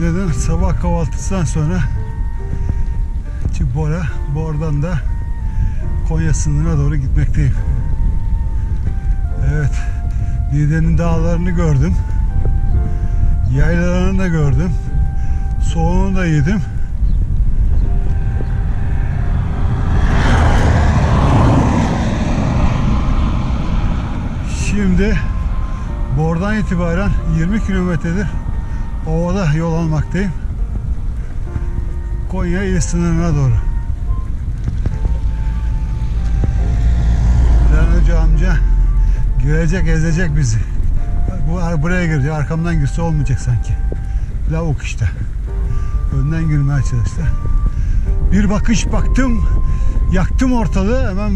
Niğde'den sabah kahvaltısından sonra Bora, Bor'dan da Konya sınırına doğru gitmekteyim. Evet, Niğde'nin dağlarını gördüm. Yaylalarını da gördüm. Soğuğunu da yedim. Şimdi Bor'dan itibaren 20 kilometredir ovada yol almaktayım. Konya il sınırına doğru. Hoca amca girecek ezecek bizi. Bu buraya girecek arkamdan girse olmayacak sanki. Lavuk işte. Önden girmeye çalıştı. Bir bakış baktım yaktım ortalığı hemen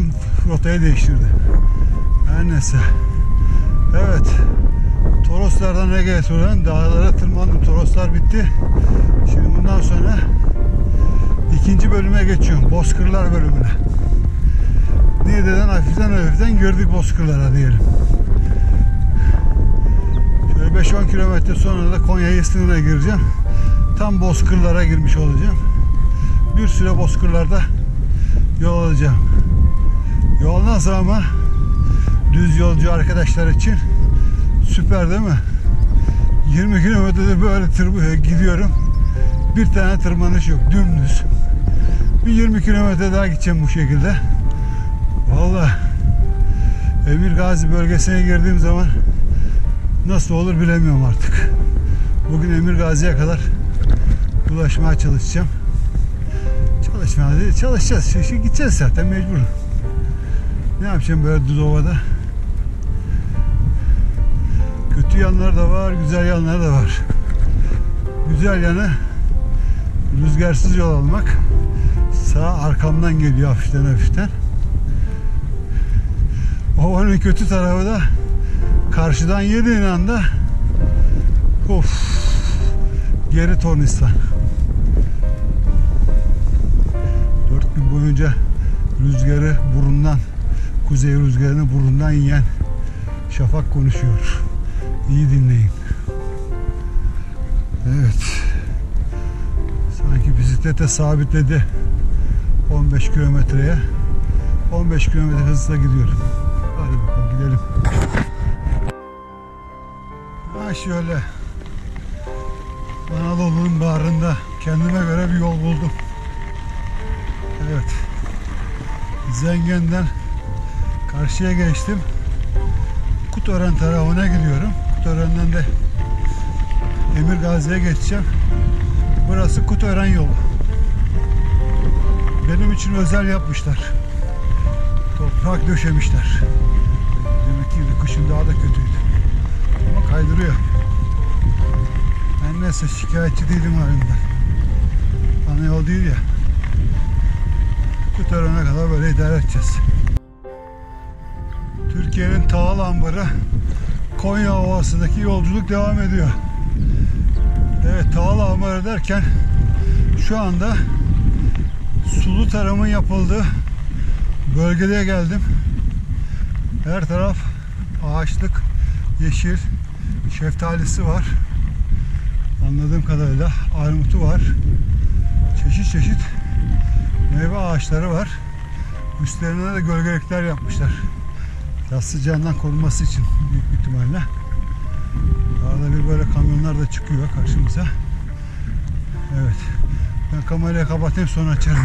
rotayı değiştirdi. Her neyse. Evet. Toroslardan Ege'ye sonra dağlara tırmandım. Toroslar bitti. Şimdi bundan sonra ikinci bölüme geçiyorum. Bozkırlar bölümüne. Niğde'den hafiften hafiften girdik Bozkırlara diyelim. Şöyle 5-10 kilometre sonra da Konya sınırına gireceğim. Tam Bozkırlara girmiş olacağım. Bir süre Bozkırlarda yol alacağım. Yol nasıl ama düz yolcu arkadaşlar için süper değil mi? 20 kilometrede böyle tır gidiyorum. Bir tane tırmanış yok. Dümdüz. Bir 20 kilometre daha gideceğim bu şekilde. Vallahi Emir Gazi bölgesine girdiğim zaman nasıl olur bilemiyorum artık. Bugün Emir Gazi'ye kadar ulaşmaya çalışacağım. Çalışmaya değil, çalışacağız. Şimdi gideceğiz zaten mecbur. Ne yapacağım böyle düz Kötü yanları da var, güzel yanları da var. Güzel yanı rüzgarsız yol almak. Sağ arkamdan geliyor hafiften hafiften. Ovanın kötü tarafı da karşıdan yediğin anda of geri tornistan. Dört gün boyunca rüzgarı burundan kuzey rüzgarını burundan yiyen Şafak konuşuyor. İyi dinleyin. Evet. Sanki bisiklete sabitledi 15 kilometreye. 15 kilometre hızla gidiyorum. Hadi bakalım gidelim. Ha şöyle. Anadolu'nun bağrında kendime göre bir yol buldum. Evet. Zengen'den karşıya geçtim. Kutören tarafına gidiyorum. Kutören'den de Emir Gazi'ye geçeceğim. Burası Kutören yolu. Benim için özel yapmışlar. Toprak döşemişler. Demek ki kışın daha da kötüydü. Ama kaydırıyor. Ben neyse şikayetçi değilim halimden. Ana yol değil ya. Kutören'e kadar böyle idare edeceğiz. Türkiye'nin Tağal Ambarı Konya Ovası'ndaki yolculuk devam ediyor. Evet Tağal Ambarı derken şu anda sulu tarımın yapıldığı bölgeye geldim. Her taraf ağaçlık, yeşil, şeftalisi var. Anladığım kadarıyla armutu var. Çeşit çeşit meyve ağaçları var. Üstlerine de gölgelikler yapmışlar. Yaz sıcağından korunması için büyük ihtimalle. Arada bir böyle kamyonlar da çıkıyor karşımıza. Evet. Ben kamerayı kapatayım sonra açarım.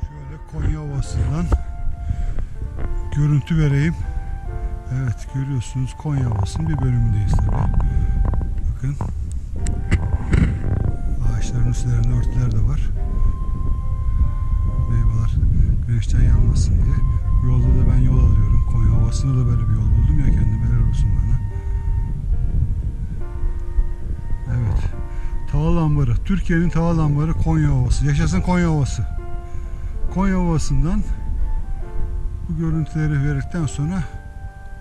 Şöyle Konya Ovası'ndan görüntü vereyim. Evet görüyorsunuz Konya Ovası'nın bir bölümündeyiz tabi. Bakın. Ağaçların üstlerinde örtüler de var. Meyveler güneşten yanmasın diye. Yolda da ben yol alıyorum. Konya Ovası'nda da böyle bir yol buldum ya kendime helal olsun bana. Evet. Tağal Ambarı. Türkiye'nin Tağal Ambarı Konya Ovası. Yaşasın Konya Ovası. Konya Ovası'ndan bu görüntüleri verdikten sonra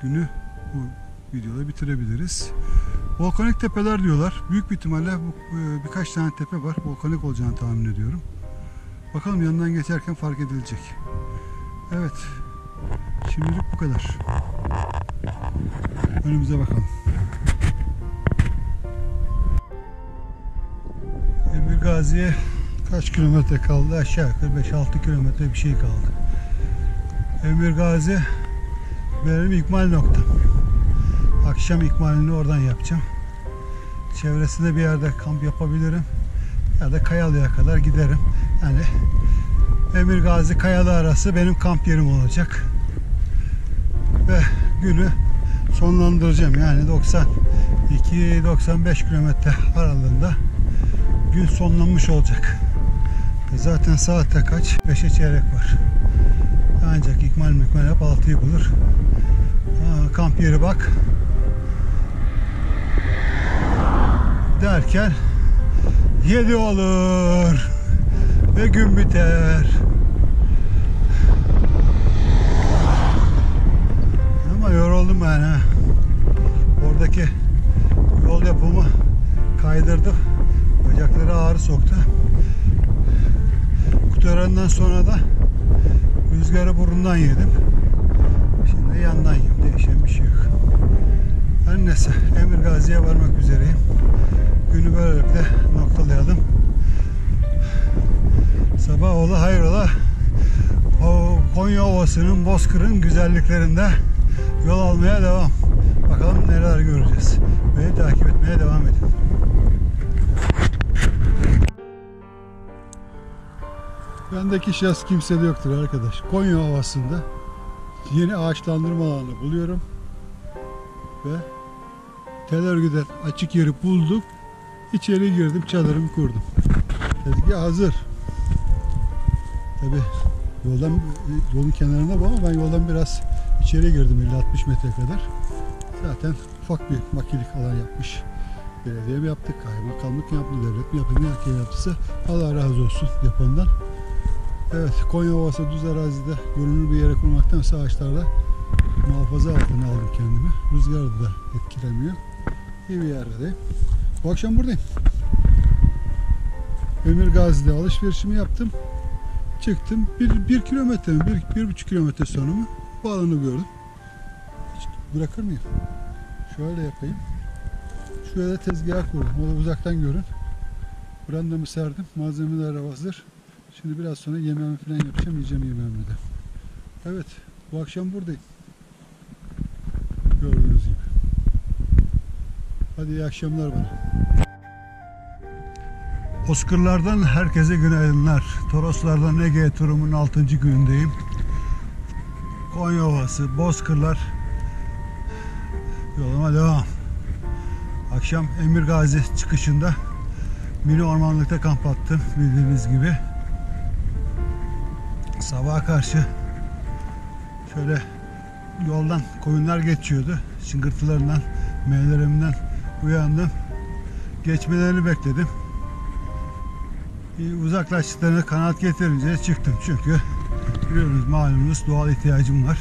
günü bu videoda bitirebiliriz. Volkanik tepeler diyorlar. Büyük bir ihtimalle bu, e, birkaç tane tepe var. Volkanik olacağını tahmin ediyorum. Bakalım yanından geçerken fark edilecek. Evet. Şimdilik bu kadar. Önümüze bakalım. Gazi'ye kaç kilometre kaldı? Aşağı yukarı 5-6 kilometre bir şey kaldı. Emir Gazi benim ikmal noktam. Akşam ikmalini oradan yapacağım. Çevresinde bir yerde kamp yapabilirim. Ya da Kayalı'ya kadar giderim. Yani Emir Gazi Kayalı arası benim kamp yerim olacak. Ve günü sonlandıracağım. Yani 92-95 kilometre aralığında gün sonlanmış olacak. E Zaten saatte kaç? 5'e çeyrek var. Ancak ikmal mükmel hep 6'yı bulur. Kamp yeri bak. Derken 7 olur. Ve gün biter. Ben ha. Oradaki yol yapımı kaydırdı. Bacakları ağrı soktu. Kuturandan sonra da rüzgarı burundan yedim. Şimdi yandan yiyorum. Değişen bir şey yok. Her neyse Emir Gazi'ye varmak üzereyim. Günü böylelikle noktalayalım. Sabah ola hayrola Konya Ovası'nın Bozkır'ın güzelliklerinde yol almaya devam. Bakalım neler göreceğiz. Beni takip etmeye devam edin. Bendeki şahs kimsede yoktur arkadaş. Konya Ovası'nda yeni ağaçlandırma alanı buluyorum. Ve tel örgüden açık yeri buldum. İçeri girdim, çadırımı kurdum. Tezgah hazır. Tabi yoldan yolun kenarında bu ama ben yoldan biraz içeri girdim 50-60 metre kadar. Zaten ufak bir makilik alan yapmış. Belediye mi yaptık, kaymakamlık mı yaptı, devlet mi yaptı, ne kim yaptıysa Allah razı olsun yapandan. Evet, Konya Ovası düz arazide görünür bir yere kurmaktansa ağaçlarla muhafaza altına aldım kendimi. Rüzgar da etkilemiyor. İyi bir yerdeyim. Bu akşam buradayım. Emir Gazi'de alışverişimi yaptım. Çıktım. Bir, bir kilometre mi? Bir, bir buçuk kilometre sonra mı? Bu alanı gördüm. Hiç bırakır mıyım? Şöyle yapayım. Şuraya da tezgah kurdum. O da uzaktan görün. Brandamı serdim. Malzemeler hazır. Şimdi biraz sonra yemeğimi falan yapacağım. Yiyeceğim yemeğimi de. Evet. Bu akşam buradayım. Gördüğünüz gibi. Hadi iyi akşamlar bana. Bozkırlardan herkese günaydınlar. Toroslardan Ege turumun 6. günündeyim. Konya Ovası, Bozkırlar. Yoluma devam. Akşam Emir Gazi çıkışında mini ormanlıkta kamp attım bildiğiniz gibi. Sabaha karşı şöyle yoldan koyunlar geçiyordu. Çıngırtılarından, meylerimden uyandım. Geçmelerini bekledim. Bir Uzaklaştıklarına kanaat getirince çıktım çünkü biliyorsunuz malumunuz doğal ihtiyacım var.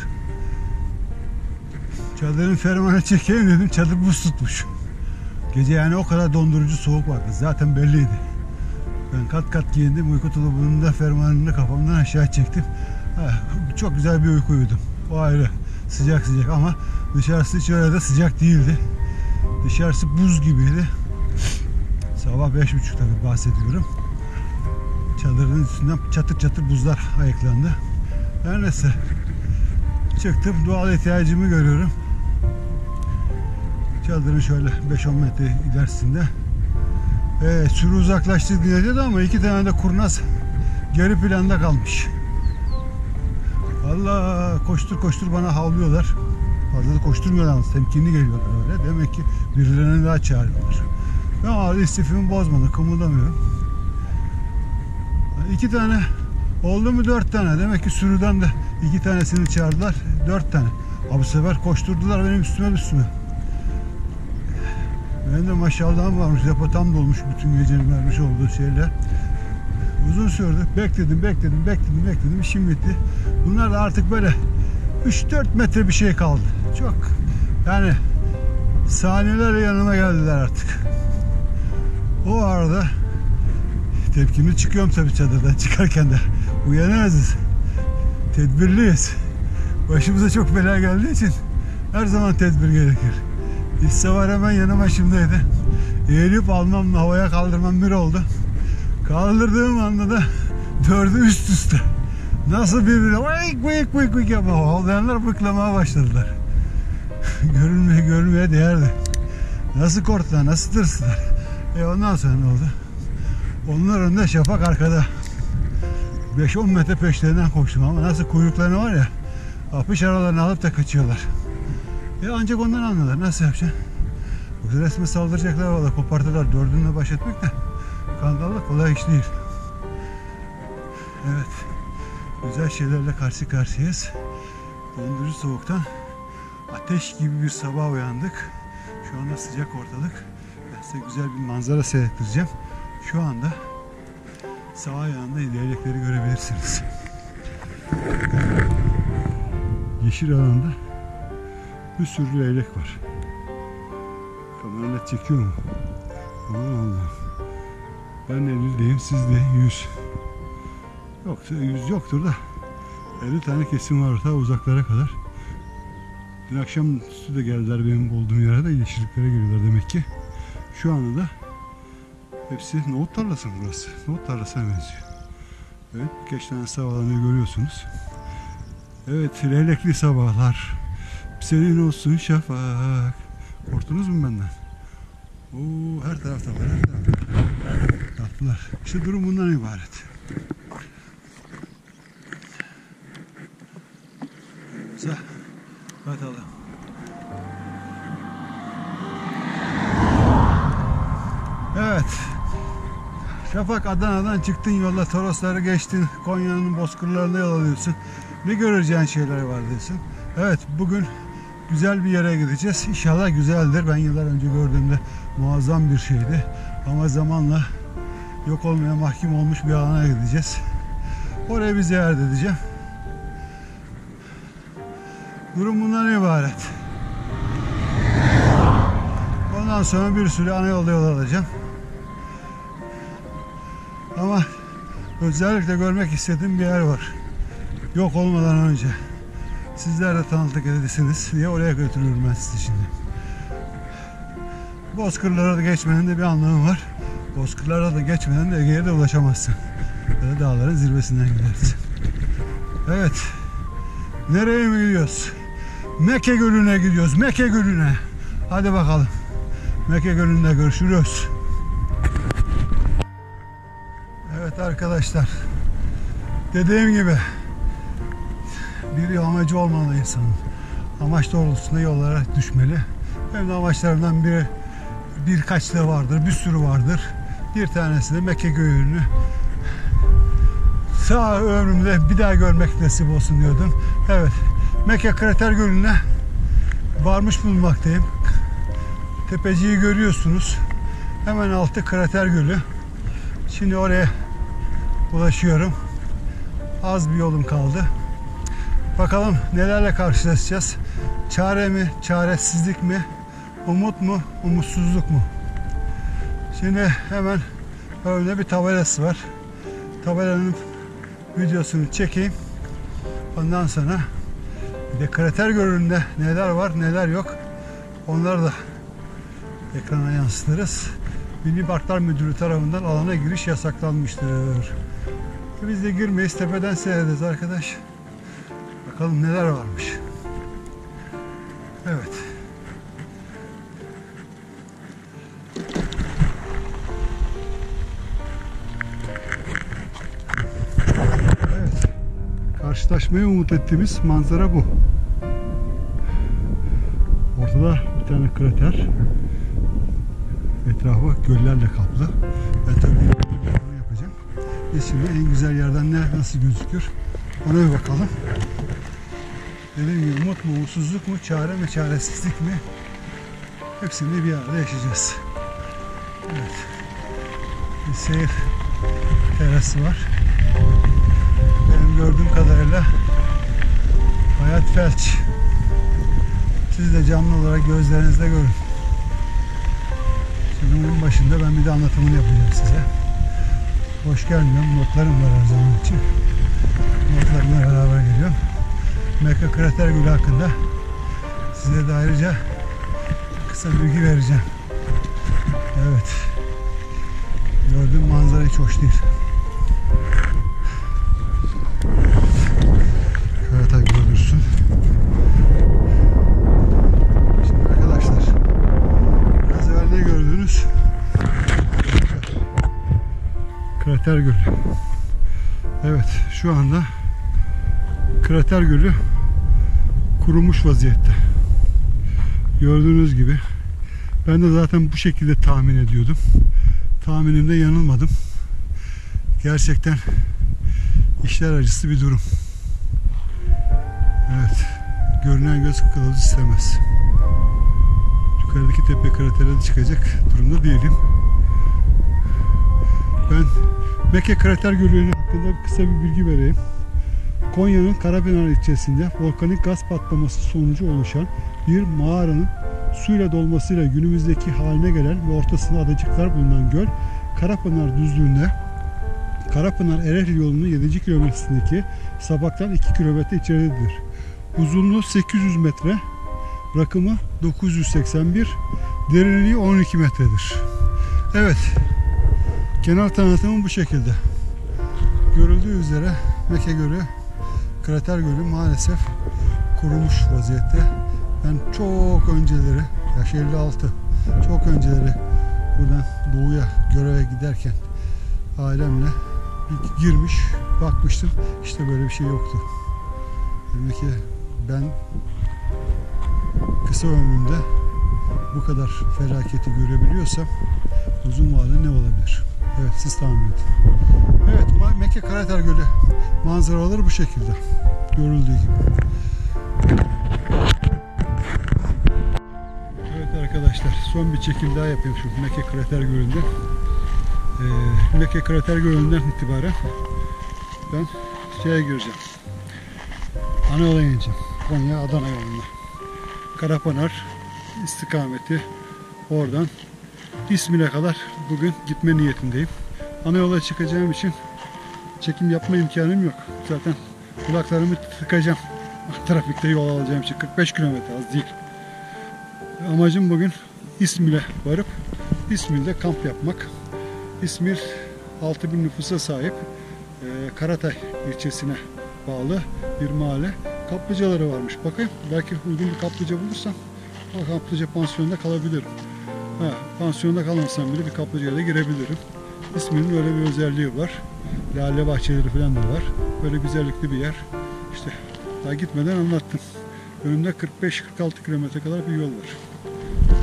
Çadırın fermanı çekeyim dedim çadır buz tutmuş. Gece yani o kadar dondurucu soğuk vardı zaten belliydi. Ben kat kat giyindim uyku tulubunun da fermanını kafamdan aşağı çektim. Çok güzel bir uyku uyudum. O ayrı sıcak sıcak ama dışarısı hiç öyle de sıcak değildi. Dışarısı buz gibiydi. Sabah beş buçuk tabii bahsediyorum. Çadırın üstünden çatır çatır buzlar ayıklandı. Her neyse. Çıktım doğal ihtiyacımı görüyorum. Çadırın şöyle 5-10 metre ilerisinde. Ee, sürü uzaklaştı diyeceğiz ama iki tane de kurnaz geri planda kalmış. Allah koştur koştur bana havlıyorlar. Fazla da koşturmuyorlar temkinli geliyorlar öyle. Demek ki birilerini daha çağırıyorlar. Ben ağrı istifimi bozmadım, kımıldamıyorum. İki tane oldu mu dört tane. Demek ki sürüden de iki tanesini çağırdılar. Dört tane. Abi bu sefer koşturdular benim üstüme üstüme. Benim de maşallahım varmış. Depo tam dolmuş bütün gecenin vermiş olduğu şeyler. Uzun sürdü. Bekledim, bekledim, bekledim, bekledim. İşim bitti. Bunlar da artık böyle 3-4 metre bir şey kaldı. Çok yani saniyeler yanıma geldiler artık. O arada tepkimi çıkıyorum tabii çadırdan çıkarken de. Uyanırız. Tedbirliyiz. Başımıza çok bela geldiği için her zaman tedbir gerekir. Hisse var hemen yanıma şimdiydi. Eğilip almamla havaya kaldırmam bir oldu. Kaldırdığım anda da dördü üst üste. Nasıl birbirine vıyk vıyk vıyk vıyk yapma. Havlayanlar bıklamaya başladılar. görülmeye görülmeye değerdi. Nasıl korktular, nasıl tırstılar. E ondan sonra ne oldu? Onların önünde Şafak arkada. 5-10 metre peşlerinden koştum ama nasıl kuyruklarını var ya apış aralarını alıp da kaçıyorlar. E ancak ondan anladılar. Nasıl yapacaksın? Yoksa resme saldıracaklar valla kopartırlar. Dördünle baş etmek de kangalda kolay iş değil. Evet. Güzel şeylerle karşı karşıyayız. Dondurucu soğuktan ateş gibi bir sabah uyandık. Şu anda sıcak ortalık. Ben size güzel bir manzara seyrettireceğim. Şu anda sağ ayağında leylekleri görebilirsiniz. Yeşil alanda bir sürü leylek var. Kamera çekiyor mu? Aman Allah'ım. Ben 50'deyim, siz de 100. Yoksa 100 yoktur da 50 tane kesim var ta uzaklara kadar. Dün akşam üstü de geldiler benim olduğum yere de yeşilliklere geliyorlar demek ki. Şu anda da hepsi nohut tarlası mı burası? Nohut tarlasına benziyor. Evet birkaç tane sabahlarını görüyorsunuz. Evet leylekli sabahlar. Senin olsun şafak. Korktunuz mu benden? Oo, her tarafta var her tarafta. Tatlılar. İşte durum bundan ibaret. Güzel. Bakalım. Evet. Şafak Adana'dan çıktın yolla Torosları geçtin. Konya'nın bozkırlarına yol alıyorsun. Ne göreceğin şeyler var diyorsun. Evet bugün güzel bir yere gideceğiz. İnşallah güzeldir. Ben yıllar önce gördüğümde muazzam bir şeydi. Ama zamanla yok olmaya mahkum olmuş bir alana gideceğiz. Oraya bir ziyaret edeceğim. Durum bundan ibaret. Ondan sonra bir sürü ana yolda yol alacağım. Ama özellikle görmek istediğim bir yer var. Yok olmadan önce. Sizler de tanıklık edesiniz diye oraya götürüyorum ben sizi şimdi. Bozkırlara da geçmenin de bir anlamı var. Bozkırlara da geçmeden de Ege'ye de ulaşamazsın. Böyle dağların zirvesinden gidersin. Evet. Nereye mi gidiyoruz? Mekke Gölü'ne gidiyoruz. Mekke Gölü'ne. Hadi bakalım. Mekke Gölü'nde görüşürüz. Arkadaşlar. Dediğim gibi bir amacı olmalı insanın. Amaç doğrultusunda yollara düşmeli. Benim de amaçlarımdan biri birkaç da vardır, bir sürü vardır. Bir tanesi de Mekke Gölü'nü sağ ömrümde bir daha görmek nasip olsun diyordum. Evet, Mekke Krater Gölü'ne varmış bulunmaktayım. Tepeciyi görüyorsunuz. Hemen altı Krater Gölü. Şimdi oraya ulaşıyorum. Az bir yolum kaldı. Bakalım nelerle karşılaşacağız. Çare mi, çaresizlik mi, umut mu, umutsuzluk mu? Şimdi hemen önünde bir tabelası var. Tabelanın videosunu çekeyim. Ondan sonra bir de krater görünümde neler var neler yok onları da ekrana yansıtırız. Milli Parklar Müdürü tarafından alana giriş yasaklanmıştır. Biz de girmeyiz tepeden seyrederiz arkadaş. Bakalım neler varmış. Evet. Evet. Karşılaşmayı umut ettiğimiz manzara bu. Ortada bir tane krater. Etrafı göllerle kaplı. Ben tabii. Biz şimdi en güzel yerden ne nasıl gözükür ona bir bakalım. Dediğim gibi umut mu, umutsuzluk mu, çare mi, çaresizlik mi? Hepsini bir arada yaşayacağız. Evet. Bir seyir terası var. Benim gördüğüm kadarıyla hayat felç. Siz de canlı olarak gözlerinizle görün. Şimdi bunun başında ben bir de anlatımını yapacağım size. Hoş gelmiyorum. Notlarım var her zaman için. Notlarımla beraber geliyorum. Mekka Krater Gölü hakkında size de ayrıca kısa bilgi vereceğim. Evet. Gördüğüm Manzara hiç hoş değil. Krater Gölü. Evet şu anda Krater Gölü kurumuş vaziyette. Gördüğünüz gibi ben de zaten bu şekilde tahmin ediyordum. Tahminimde yanılmadım. Gerçekten işler acısı bir durum. Evet. Görünen göz kılavuz istemez. Yukarıdaki tepe kratere çıkacak durumda değilim. Ben Mekke Krater Gölü hakkında kısa bir bilgi vereyim. Konya'nın Karapınar ilçesinde volkanik gaz patlaması sonucu oluşan bir mağaranın suyla dolmasıyla günümüzdeki haline gelen ve ortasında adacıklar bulunan göl Karapınar düzlüğünde Karapınar Ereğli yolunun 7. kilometresindeki Sabak'tan 2 kilometre içeridedir. Uzunluğu 800 metre, rakımı 981, derinliği 12 metredir. Evet, genel tanıtımı bu şekilde. Görüldüğü üzere Mekke Gölü, Krater Gölü maalesef kurumuş vaziyette. Ben çok önceleri, yaş 56, çok önceleri buradan doğuya göreve giderken ailemle bir girmiş, bakmıştım. İşte böyle bir şey yoktu. Demek ki ben kısa ömrümde bu kadar felaketi görebiliyorsam uzun vadede ne olabilir? Evet siz tahmin edin. Evet Mekke Karater Gölü manzaraları bu şekilde. Görüldüğü gibi. Evet arkadaşlar son bir çekim daha yapıyorum şu Mekke Krater Gölü'nde. Ee, Mekke Krater Gölü'nden itibaren ben şeye gireceğim. Ana yola ineceğim. Konya Adana yoluna. Karapınar istikameti oradan İsmil'e kadar bugün gitme niyetindeyim. Ana yola çıkacağım için çekim yapma imkanım yok. Zaten kulaklarımı tıkacağım. Trafikte yol alacağım için 45 kilometre az değil. Amacım bugün İsmil'e varıp İsmil'de kamp yapmak. İsmil 6000 nüfusa sahip e, Karatay ilçesine bağlı bir mahalle. Kaplıcaları varmış. Bakayım belki uygun bir kaplıca bulursam kaplıca pansiyonda kalabilirim. Ha, pansiyonda kalmasam bile bir kaplıcaya da girebilirim. İsminin öyle bir özelliği var. Lale bahçeleri falan da var. Böyle güzellikli bir yer. İşte daha gitmeden anlattım. Önümde 45-46 kilometre kadar bir yol var.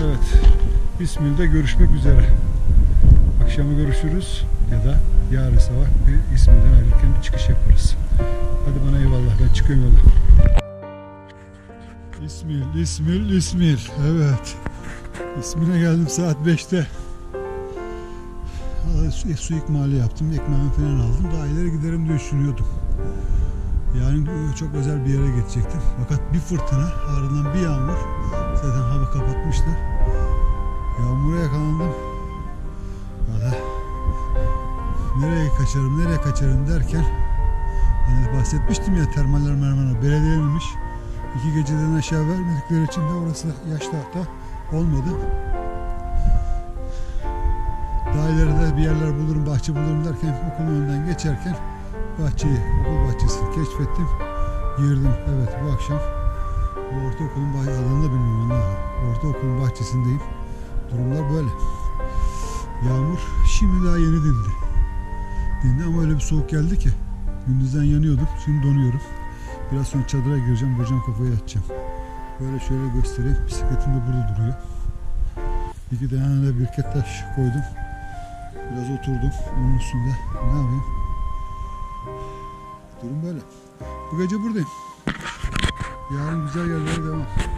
Evet. İsmil'de görüşmek üzere. Akşama görüşürüz ya da yarın sabah bir İsmil'den ayrılırken bir çıkış yaparız. Hadi bana eyvallah ben çıkıyorum yola. İsmil, İsmil, İsmil. Evet. İsmil'e geldim saat 5'te. Aa, Su, su ikmali yaptım. Ekmeğimi falan aldım. Daha ileri giderim diye düşünüyordum. Yani çok özel bir yere geçecektim. Fakat bir fırtına, ardından bir yağmur. Zaten hava kapatmıştı. Yağmura yakalandım. Valla nereye kaçarım, nereye kaçarım derken hani bahsetmiştim ya termaller mermana belediyeninmiş. İki geceden aşağı vermedikleri için de orası yaş tahta olmadı. Daha ileride bir yerler bulurum, bahçe bulurum derken okulun önünden geçerken bahçeyi, okul bahçesini keşfettim. Girdim. Evet bu akşam bu ortaokulun bah- adını da bilmiyorum onu. Ortaokulun bahçesindeyim. Durumlar böyle. Yağmur şimdi daha yeni dindi. Dindi ama öyle bir soğuk geldi ki gündüzden yanıyordum. Şimdi donuyorum. Biraz sonra çadıra gireceğim. Vuracağım kafayı yatacağım. Böyle şöyle göstereyim. Bisikletim de burada duruyor. İki tane de birket taş koydum. Biraz oturdum onun üstünde. Ne yapayım? Durum böyle. Bu gece buradayım. Yarın güzel yerlere devam.